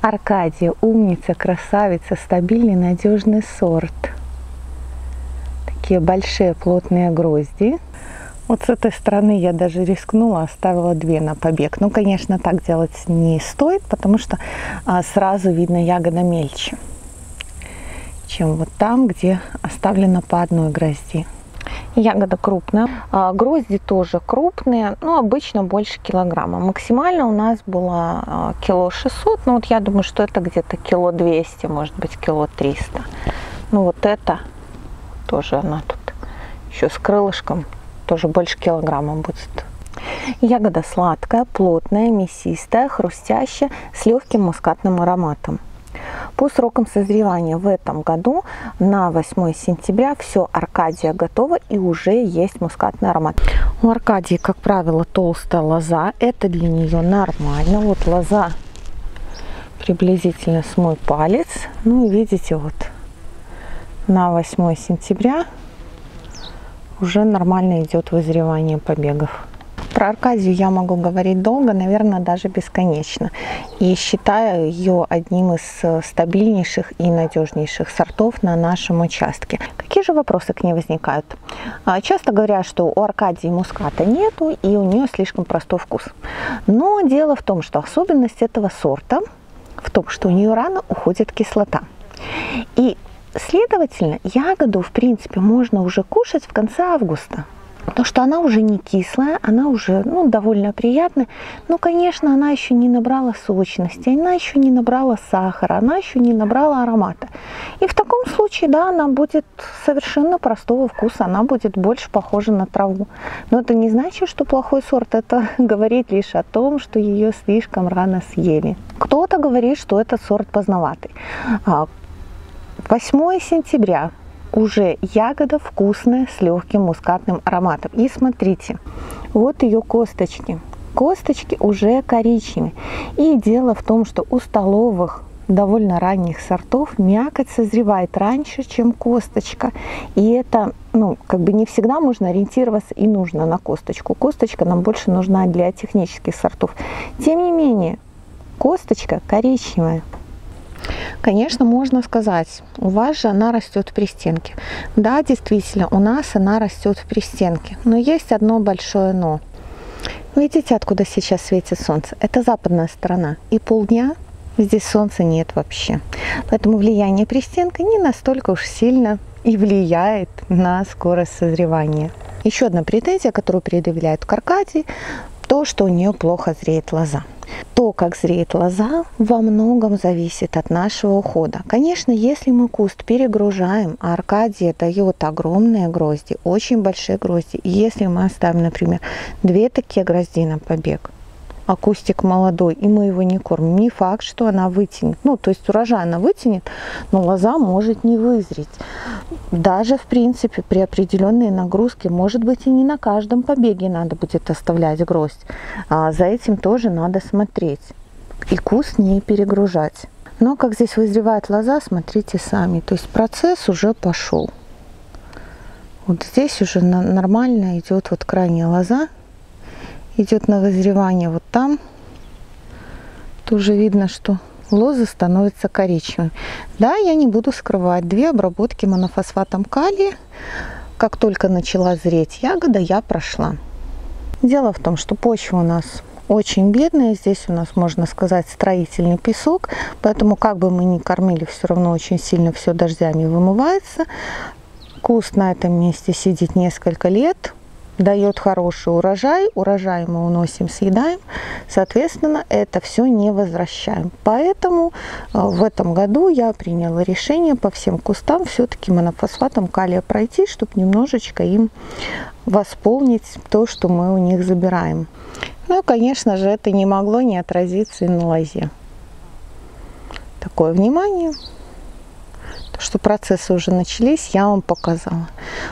Аркадия, умница, красавица, стабильный, надежный сорт. Такие большие плотные грозди. Вот с этой стороны я даже рискнула, оставила две на побег. Ну, конечно, так делать не стоит, потому что а, сразу видно ягода мельче, чем вот там, где оставлено по одной грозди. Ягода крупная. А, грозди тоже крупные, но обычно больше килограмма. Максимально у нас было а, кило 600, но вот я думаю, что это где-то кило 200, может быть кило 300. Ну вот это тоже она тут еще с крылышком, тоже больше килограмма будет. Ягода сладкая, плотная, мясистая, хрустящая, с легким мускатным ароматом. По срокам созревания в этом году на 8 сентября все Аркадия готова и уже есть мускатный аромат. У Аркадии, как правило, толстая лоза. Это для нее нормально. Вот лоза приблизительно с мой палец. Ну и видите, вот на 8 сентября уже нормально идет вызревание побегов. Про Аркадию я могу говорить долго, наверное, даже бесконечно. И считаю ее одним из э, стабильнейших и надежнейших сортов на нашем участке. Какие же вопросы к ней возникают? А, часто говорят, что у Аркадии муската нету и у нее слишком простой вкус. Но дело в том, что особенность этого сорта в том, что у нее рано уходит кислота. И, следовательно, ягоду, в принципе, можно уже кушать в конце августа. Потому что она уже не кислая, она уже ну, довольно приятная. Но, конечно, она еще не набрала сочности, она еще не набрала сахара, она еще не набрала аромата. И в таком случае, да, она будет совершенно простого вкуса, она будет больше похожа на траву. Но это не значит, что плохой сорт, это говорит лишь о том, что ее слишком рано съели. Кто-то говорит, что этот сорт поздноватый. 8 а, сентября уже ягода вкусная с легким мускатным ароматом. И смотрите, вот ее косточки. Косточки уже коричневые. И дело в том, что у столовых довольно ранних сортов мякоть созревает раньше, чем косточка. И это, ну, как бы не всегда можно ориентироваться и нужно на косточку. Косточка нам больше нужна для технических сортов. Тем не менее, косточка коричневая. Конечно, можно сказать, у вас же она растет в пристенке. Да, действительно, у нас она растет в пристенке. Но есть одно большое но. Видите, откуда сейчас светит солнце? Это западная сторона. И полдня здесь солнца нет вообще. Поэтому влияние пристенка не настолько уж сильно и влияет на скорость созревания. Еще одна претензия, которую предъявляют к то, что у нее плохо зреет лоза. То, как зреет лоза, во многом зависит от нашего ухода. Конечно, если мы куст перегружаем, а Аркадия дает огромные грозди, очень большие грозди, если мы оставим, например, две такие грозди на побег, а кустик молодой, и мы его не кормим, не факт, что она вытянет. Ну, то есть урожай она вытянет, но лоза может не вызреть. Даже, в принципе, при определенной нагрузке, может быть, и не на каждом побеге надо будет оставлять гроздь. А за этим тоже надо смотреть. И куст не перегружать. Но как здесь вызревает лоза, смотрите сами. То есть процесс уже пошел. Вот здесь уже нормально идет вот крайняя лоза идет на вызревание вот там, тоже видно, что лозы становятся коричневыми. Да, я не буду скрывать, две обработки монофосфатом калия. Как только начала зреть ягода, я прошла. Дело в том, что почва у нас очень бедная. Здесь у нас, можно сказать, строительный песок. Поэтому, как бы мы ни кормили, все равно очень сильно все дождями вымывается. Куст на этом месте сидит несколько лет дает хороший урожай, урожай мы уносим, съедаем, соответственно, это все не возвращаем. Поэтому э, в этом году я приняла решение по всем кустам все-таки монофосфатом калия пройти, чтобы немножечко им восполнить то, что мы у них забираем. Ну конечно же, это не могло не отразиться и на лозе. Такое внимание. Что процессы уже начались, я вам показала.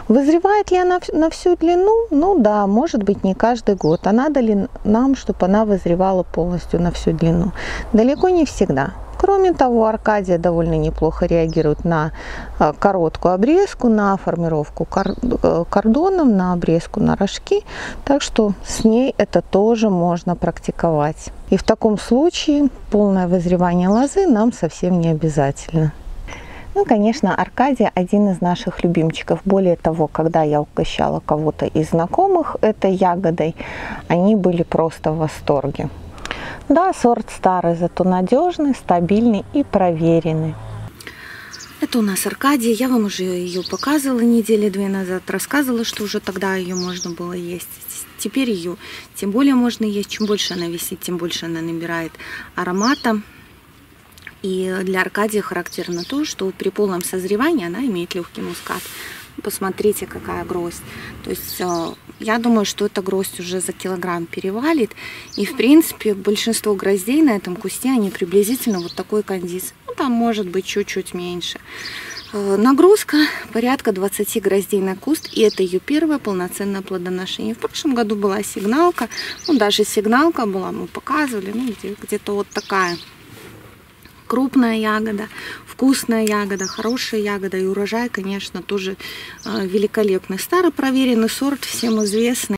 Вызревает ли она на всю длину? Ну да, может быть не каждый год. А надо ли нам, чтобы она вызревала полностью на всю длину? Далеко не всегда. Кроме того, Аркадия довольно неплохо реагирует на а, короткую обрезку, на формировку э, кордоном, на обрезку на рожки. Так что с ней это тоже можно практиковать. И в таком случае полное вызревание лозы нам совсем не обязательно. Ну, конечно, Аркадия один из наших любимчиков. Более того, когда я угощала кого-то из знакомых этой ягодой, они были просто в восторге. Да, сорт старый, зато надежный, стабильный и проверенный. Это у нас Аркадия. Я вам уже ее показывала недели две назад. Рассказывала, что уже тогда ее можно было есть. Теперь ее тем более можно есть. Чем больше она висит, тем больше она набирает аромата. И для Аркадии характерно то, что при полном созревании она имеет легкий мускат. Посмотрите, какая гроздь. То есть э, я думаю, что эта гроздь уже за килограмм перевалит. И, в принципе, большинство гроздей на этом кусте, они приблизительно вот такой кондиции. Ну, там может быть чуть-чуть меньше. Э, нагрузка порядка 20 гроздей на куст, и это ее первое полноценное плодоношение. В прошлом году была сигналка, ну даже сигналка была, мы показывали, ну где-то вот такая крупная ягода, вкусная ягода, хорошая ягода. И урожай, конечно, тоже э, великолепный. Старый проверенный сорт, всем известный.